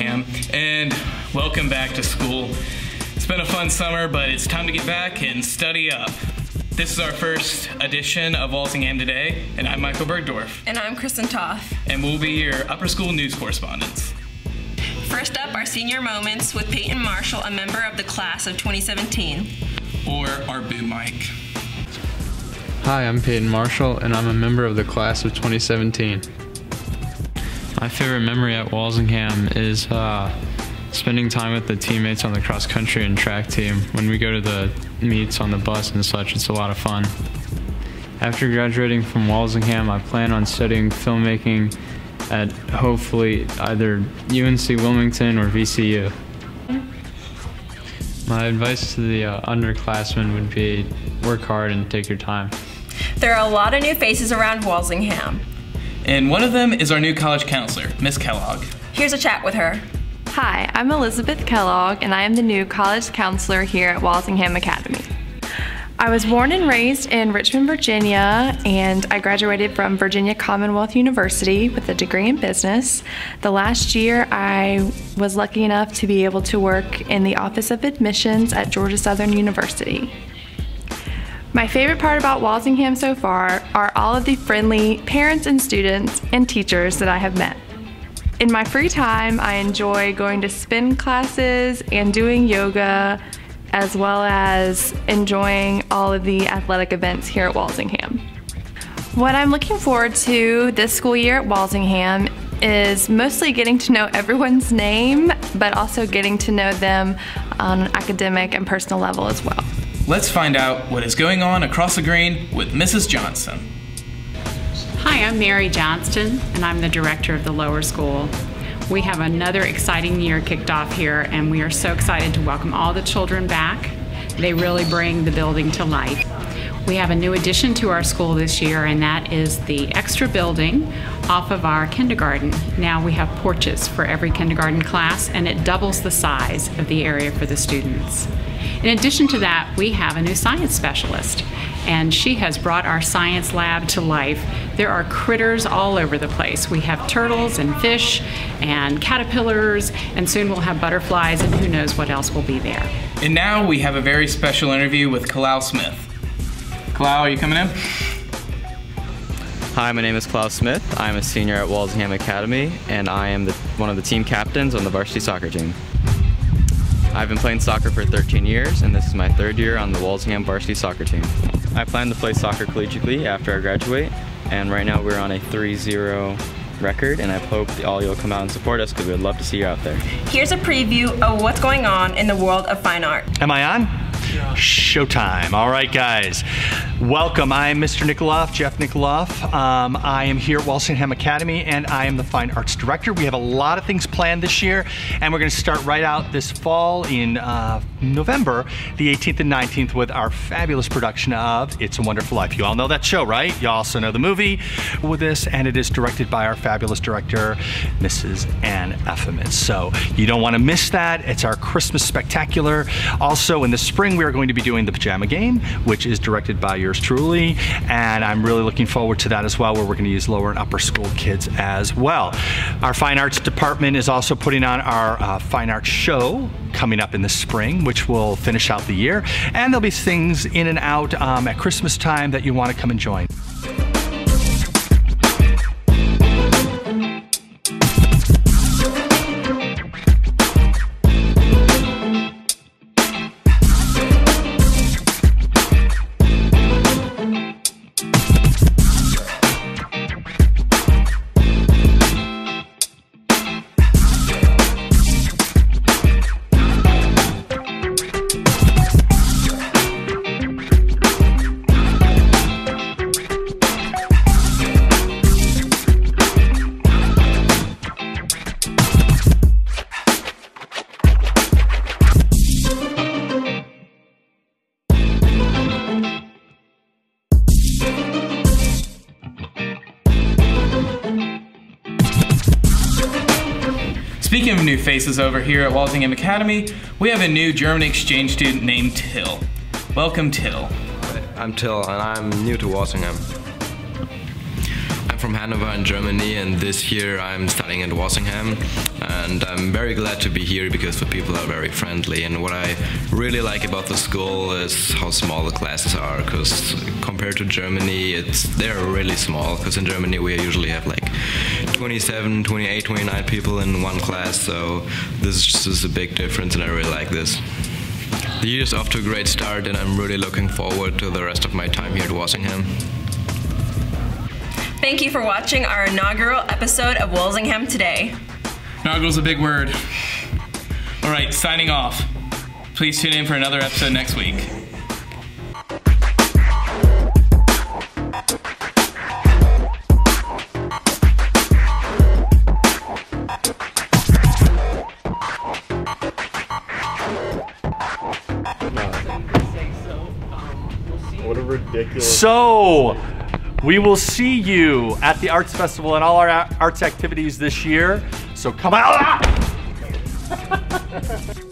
And welcome back to school. It's been a fun summer, but it's time to get back and study up. This is our first edition of Walsingham Today, and I'm Michael Bergdorf. And I'm Kristen Toth. And we'll be your upper school news correspondents. First up our senior moments with Peyton Marshall, a member of the class of 2017. Or our boo mic. Hi, I'm Peyton Marshall, and I'm a member of the class of 2017. My favorite memory at Walsingham is uh, spending time with the teammates on the cross country and track team. When we go to the meets on the bus and such, it's a lot of fun. After graduating from Walsingham, I plan on studying filmmaking at hopefully either UNC Wilmington or VCU. My advice to the uh, underclassmen would be work hard and take your time. There are a lot of new faces around Walsingham. And one of them is our new college counselor, Miss Kellogg. Here's a chat with her. Hi, I'm Elizabeth Kellogg, and I am the new college counselor here at Walsingham Academy. I was born and raised in Richmond, Virginia, and I graduated from Virginia Commonwealth University with a degree in business. The last year, I was lucky enough to be able to work in the Office of Admissions at Georgia Southern University. My favorite part about Walsingham so far are all of the friendly parents and students and teachers that I have met. In my free time, I enjoy going to spin classes and doing yoga, as well as enjoying all of the athletic events here at Walsingham. What I'm looking forward to this school year at Walsingham is mostly getting to know everyone's name, but also getting to know them on an academic and personal level as well. Let's find out what is going on across the green with Mrs. Johnson. Hi, I'm Mary Johnston, and I'm the director of the lower school. We have another exciting year kicked off here, and we are so excited to welcome all the children back. They really bring the building to life. We have a new addition to our school this year, and that is the extra building off of our kindergarten. Now we have porches for every kindergarten class, and it doubles the size of the area for the students. In addition to that, we have a new science specialist, and she has brought our science lab to life. There are critters all over the place. We have turtles and fish and caterpillars, and soon we'll have butterflies, and who knows what else will be there. And now we have a very special interview with Kalal Smith. Kalal, are you coming in? Hi, my name is Klaus Smith. I'm a senior at Walsingham Academy, and I am the, one of the team captains on the varsity soccer team. I've been playing soccer for 13 years, and this is my third year on the Walsingham varsity soccer team. I plan to play soccer collegiately after I graduate, and right now we're on a 3-0 record, and I hope all you'll come out and support us because we'd love to see you out there. Here's a preview of what's going on in the world of fine art. Am I on? Showtime. All right, guys. Welcome. I am Mr. Nikoloff, Jeff Nikoloff. Um, I am here at Walsingham Academy and I am the Fine Arts Director. We have a lot of things planned this year and we're going to start right out this fall in uh, November, the 18th and 19th, with our fabulous production of It's a Wonderful Life. You all know that show, right? You also know the movie with this, and it is directed by our fabulous director, Mrs. Ann Efemitz. So you don't want to miss that. It's our Christmas spectacular. Also, in the spring, we are going to be doing the Pajama Game, which is directed by yours truly, and I'm really looking forward to that as well, where we're going to use lower and upper school kids as well. Our Fine Arts Department is also putting on our uh, Fine Arts Show coming up in the spring, which will finish out the year, and there'll be things in and out um, at Christmas time that you want to come and join. Speaking of new faces over here at Walsingham Academy, we have a new German exchange student named Till. Welcome, Till. I'm Till, and I'm new to Walsingham. From Hanover in Germany, and this year I'm studying at Walsingham. And I'm very glad to be here because the people are very friendly. And what I really like about the school is how small the classes are. Because compared to Germany, it's they're really small. Because in Germany we usually have like 27, 28, 29 people in one class. So this is a big difference, and I really like this. The year is off to a great start, and I'm really looking forward to the rest of my time here at Walsingham. Thank you for watching our inaugural episode of Walsingham Today. Inaugural's a big word. All right, signing off. Please tune in for another episode next week. What a ridiculous. So, we will see you at the Arts Festival and all our arts activities this year. So come out.